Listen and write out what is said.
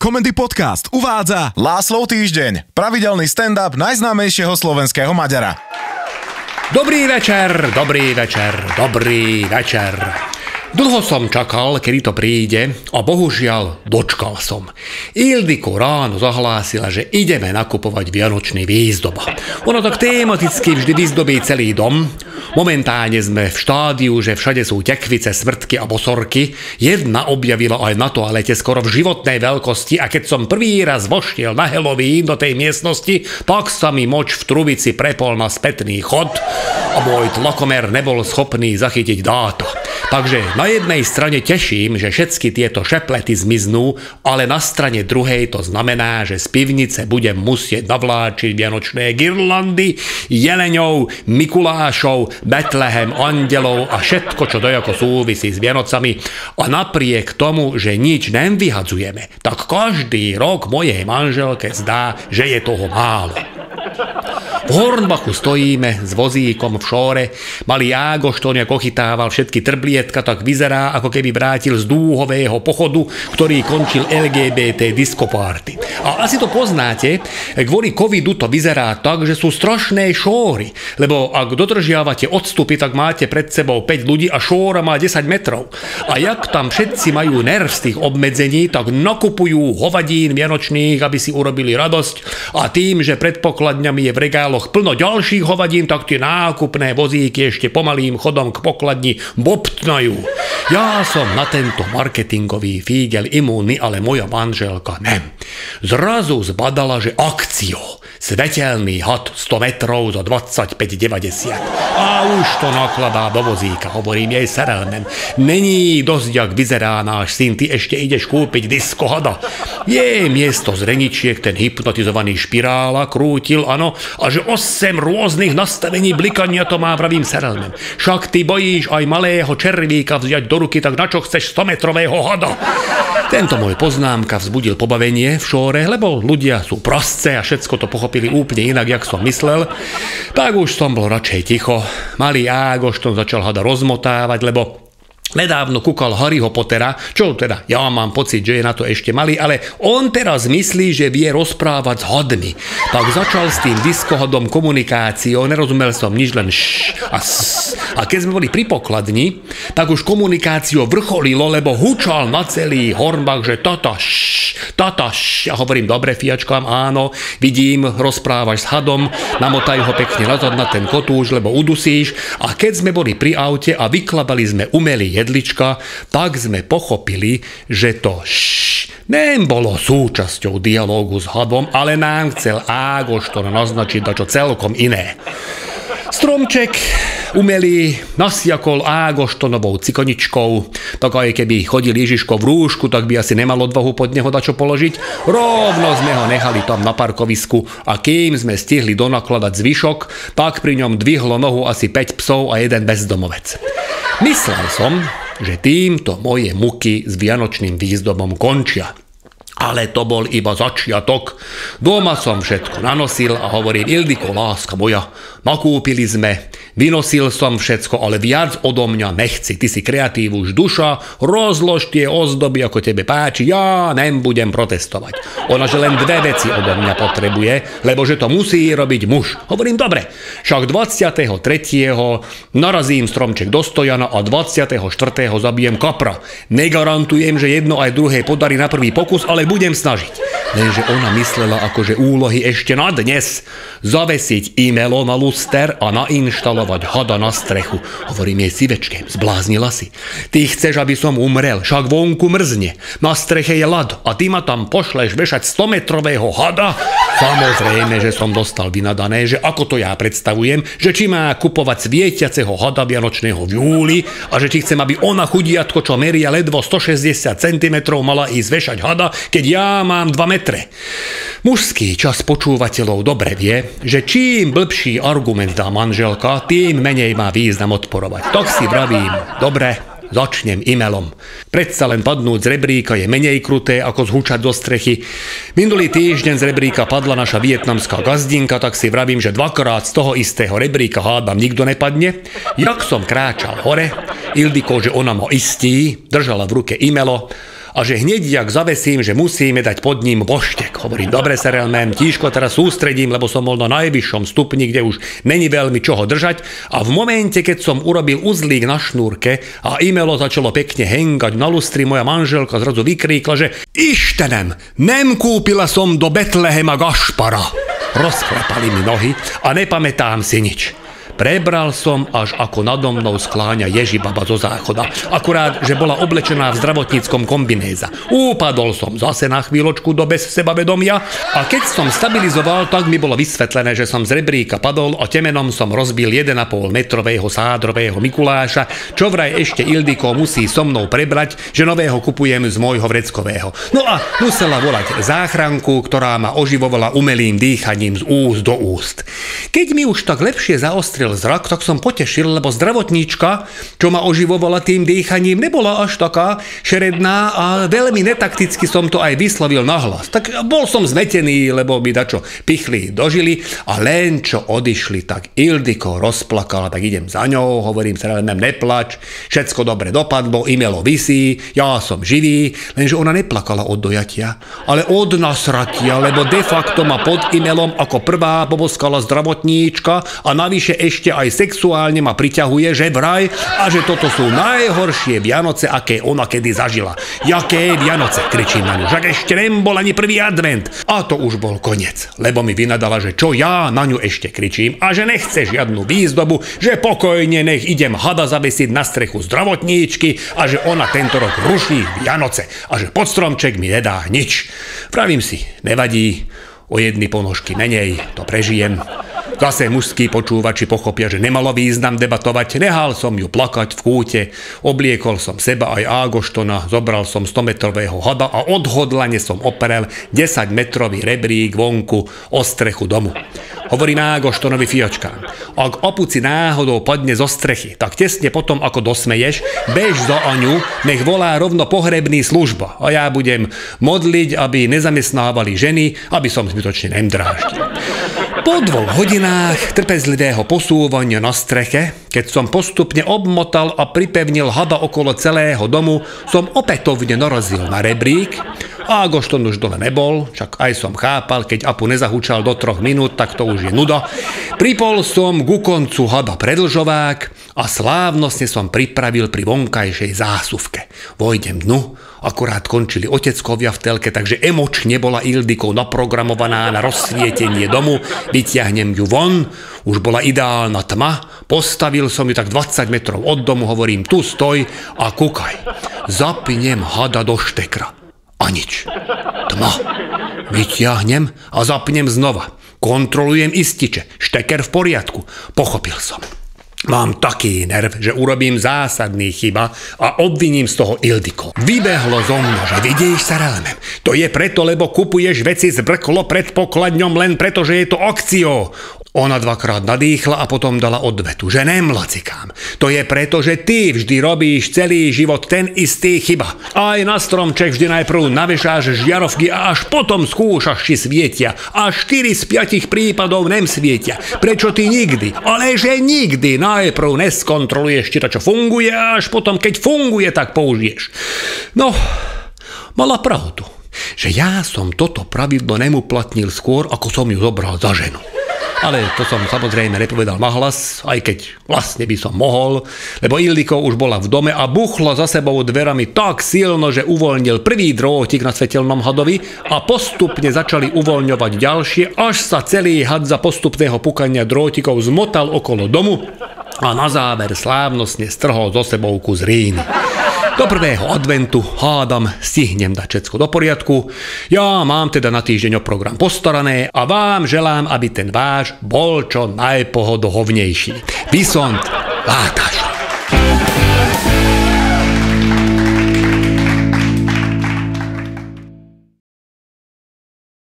Komendy Podcast uvádza Láslov týždeň, pravidelný stand-up najznámejšieho slovenského Maďara. Dobrý večer, dobrý večer, dobrý večer. Dlho som čakal, kedy to príde a bohužiaľ dočkal som. Ildiko ráno zahlásila, že ideme nakupovať vianočný výzdoba. Ono tak tematicky vždy vyzdobí celý dom. Momentálne sme v štádiu, že všade sú tekvice, svrtky a bosorky. Jedna objavila aj na toalete skoro v životnej veľkosti a keď som prvý raz vošiel na Halloween do tej miestnosti, tak sa mi moč v trubici prepol na spätný chod a môj tlakomer nebol schopný zachytiť dáta. Takže na jednej strane teším, že všetky tieto šeplety zmiznú, ale na strane druhej to znamená, že z pivnice budem musieť navláčiť vianočné girlandy, jeleňov, Mikulášov, Betlehem, andelov a všetko, čo dojako súvisí s Vianocami. A napriek tomu, že nič nevyhadzujeme, tak každý rok mojej manželke zdá, že je toho málo. V Hornbachu stojíme s vozíkom v šóre, malý Jágoš to nejak ochytával všetky trblietka, tak vyzerá, ako keby vrátil z dúhového pochodu, ktorý končil LGBT disco party. A asi to poznáte, kvôli covidu to vyzerá tak, že sú strašné šóry, lebo ak dodržiavate odstupy, tak máte pred sebou 5 ľudí a šóra má 10 metrov. A jak tam všetci majú nerv z tých obmedzení, tak nakupujú hovadín vianočných, aby si urobili radosť a tým, že pred pokladňami je v regáloch skladoch plno ďalších hovadín, tak tie nákupné vozíky ešte pomalým chodom k pokladni bobtnajú. Ja som na tento marketingový fígel imúnny, ale moja manželka ne. Zrazu zbadala, že akcio Svetelný had 100 metrov za 25,90. A už to nakladá do vozíka, hovorím jej serelnem. Není dosť, jak vyzerá náš syn, ty ešte ideš kúpiť disko hada. Je miesto z reničiek ten hypnotizovaný špirála krútil, ano, a že 8 rôznych nastavení blikania to má, pravým serelnem. Však ty bojíš aj malého červíka vziať do ruky, tak na čo chceš 100 metrového hada? Tento môj poznámka vzbudil pobavenie v šóre, lebo ľudia sú prostce a všetko to pochopili úplne inak, jak som myslel. Tak už som bol radšej ticho. Malý Ágoš to začal hada rozmotávať, lebo Nedávno kúkal Harryho Pottera, čo teda ja mám pocit, že je na to ešte malý, ale on teraz myslí, že vie rozprávať s hadmi. Tak začal s tým diskohodom komunikáciou, nerozumel som nič, len š a s. A keď sme boli pri pokladni, tak už komunikáciu vrcholilo, lebo hučal na celý hornbach, že tata š, tata š. Ja hovorím, dobre, fiačkám, áno, vidím, rozprávaš s hadom, namotaj ho pekne na ten kotúž, lebo udusíš. A keď sme boli pri aute a vyklabali sme umelý jedlička, tak sme pochopili, že to šš nebolo súčasťou dialógu s hadom, ale nám chcel Ágoš to naznačiť čo celkom iné. Stromček umelý nasiakol Ágoštonovou cikoničkou, tak aj keby chodil Ježiško v rúšku, tak by asi nemal odvahu pod neho dačo položiť. Rovno sme ho nechali tam na parkovisku a kým sme stihli donakladať zvyšok, tak pri ňom dvihlo nohu asi 5 psov a jeden bezdomovec. Myslel som, že týmto moje muky s vianočným výzdobom končia. Ale to bol iba začiatok. Doma som všetko nanosil a hovorím, Ildiko, láska moja, nakúpili sme, vynosil som všetko, ale viac odo mňa nechci. Ty si kreatív už duša, rozlož tie ozdoby, ako tebe páči, ja nebudem protestovať. Ona, že len dve veci odo mňa potrebuje, lebo že to musí robiť muž. Hovorím, dobre, však 23. narazím stromček do stojana a 24. zabijem kapra. Negarantujem, že jedno aj druhé podarí na prvý pokus, ale budem snažiť. Lenže ona myslela akože úlohy ešte na dnes. Zavesiť e-mailo na luster a nainštalovať hada na strechu. Hovorím jej sivečke, zbláznila si. Ty chceš, aby som umrel, však vonku mrzne. Na streche je lad a ty ma tam pošleš vešať 100 metrového hada? Samozrejme, že som dostal vynadané, že ako to ja predstavujem, že či má kupovať svietiaceho hada vianočného v júli a že či chcem, aby ona chudiatko, čo meria ledvo 160 cm, mala ísť vešať hada, keď ja mám 2 metre. Mužský čas počúvateľov dobre vie, že čím blbší argument dá manželka, tým menej má význam odporovať. Tak si vravím, dobre, Začnem e-mailom. Predsa len padnúť z rebríka je menej kruté, ako zhučať do strechy. Minulý týždeň z rebríka padla naša vietnamská gazdinka, tak si vravím, že dvakrát z toho istého rebríka hádam nikto nepadne. Jak som kráčal hore, Ildiko, že ona ma istí, držala v ruke e-mailo a že hneď jak zavesím, že musíme dať pod ním boštek. Hovorím, dobre Serelmem, tížko teraz sústredím, lebo som bol na najvyššom stupni, kde už není veľmi čoho držať a v momente, keď som urobil uzlík na šnúrke a imelo začalo pekne hengať na lustri, moja manželka zrazu vykríkla, že Ištenem, nem kúpila som do Betlehema Gašpara. Rozklepali mi nohy a nepamätám si nič. Prebral som, až ako nado mnou skláňa Ježibaba zo záchoda. Akurát, že bola oblečená v zdravotníckom kombinéza. Úpadol som zase na chvíľočku do bez sebavedomia a keď som stabilizoval, tak mi bolo vysvetlené, že som z rebríka padol a temenom som rozbil 1,5 metrového sádrového Mikuláša, čo vraj ešte Ildiko musí so mnou prebrať, že nového kupujem z môjho vreckového. No a musela volať záchranku, ktorá ma oživovala umelým dýchaním z úst do úst. Keď mi už tak lepšie zaostril otvoril zrak, tak som potešil, lebo zdravotníčka, čo ma oživovala tým dýchaním, nebola až taká šeredná a veľmi netakticky som to aj vyslovil nahlas. Tak bol som zmetený, lebo mi dačo pichli, dožili a len čo odišli, tak Ildiko rozplakala, tak idem za ňou, hovorím sa len neplač, všetko dobre dopadlo, imelo vysí, ja som živý, lenže ona neplakala od dojatia, ale od nasratia, lebo de facto ma pod imelom ako prvá poboskala zdravotníčka a navyše ešte ešte aj sexuálne ma priťahuje, že vraj a že toto sú najhoršie Vianoce, aké ona kedy zažila. Jaké Vianoce, kričím na ňu, že ešte nebol ani prvý advent. A to už bol koniec, lebo mi vynadala, že čo ja na ňu ešte kričím a že nechce žiadnu výzdobu, že pokojne nech idem hada zavesiť na strechu zdravotníčky a že ona tento rok ruší Vianoce a že pod stromček mi nedá nič. Pravím si, nevadí, o jedny ponožky menej, to prežijem. Zase mužskí počúvači pochopia, že nemalo význam debatovať. Nehal som ju plakať v kúte, obliekol som seba aj Ágoštona, zobral som 100-metrového hada a odhodlane som oprel 10-metrový rebrík vonku o strechu domu. Hovorím Ágoštonovi Fiočkám. Ak opuci náhodou padne zo strechy, tak tesne potom, ako dosmeješ, bež za Aňu, nech volá rovno pohrebný služba a ja budem modliť, aby nezamestnávali ženy, aby som zbytočne nemdráždil. Po dvoch hodinách trpezlivého posúvania na streche, keď som postupne obmotal a pripevnil hada okolo celého domu, som opätovne narazil na rebrík a Agošton už dole nebol, čak aj som chápal, keď Apu nezahúčal do troch minút, tak to už je nuda. Pripol som ku koncu hada predlžovák a slávnostne som pripravil pri vonkajšej zásuvke. Vojdem dnu, Akurát končili oteckovia v telke, takže emočne bola Ildiko naprogramovaná na rozsvietenie domu. Vyťahnem ju von, už bola ideálna tma, postavil som ju tak 20 metrov od domu, hovorím tu stoj a kúkaj. Zapnem hada do štekra. A nič. Tma. Vyťahnem a zapnem znova. Kontrolujem ističe. Šteker v poriadku. Pochopil som. Mám taký nerv, že urobím zásadný chyba a obviním z toho Ildiko. Vybehlo zo mňa, že vidíš sa relmem. To je preto, lebo kupuješ veci z brklo pred pokladňom len preto, že je to akciou. Ona dvakrát nadýchla a potom dala odvetu, že nemlacikám. To je preto, že ty vždy robíš celý život ten istý chyba. Aj na stromček vždy najprv navešáš žiarovky a až potom skúšaš, či svietia. A 4 z 5 prípadov nem svietia. Prečo ty nikdy, ale že nikdy najprv neskontroluješ, či to čo funguje a až potom, keď funguje, tak použiješ. No, mala pravdu že ja som toto pravidlo nemuplatnil skôr, ako som ju zobral za ženu. Ale to som samozrejme nepovedal nahlas, aj keď vlastne by som mohol, lebo Ildiko už bola v dome a buchla za sebou dverami tak silno, že uvoľnil prvý drôtik na svetelnom hadovi a postupne začali uvoľňovať ďalšie, až sa celý had za postupného pukania drôtikov zmotal okolo domu a na záver slávnostne strhol zo sebou kus ríny. Do prvého adventu hádam, stihnem dať všetko do poriadku. Ja mám teda na týždeň o program postarané a vám želám, aby ten váš bol čo najpohodohovnejší. Vysont, látaj.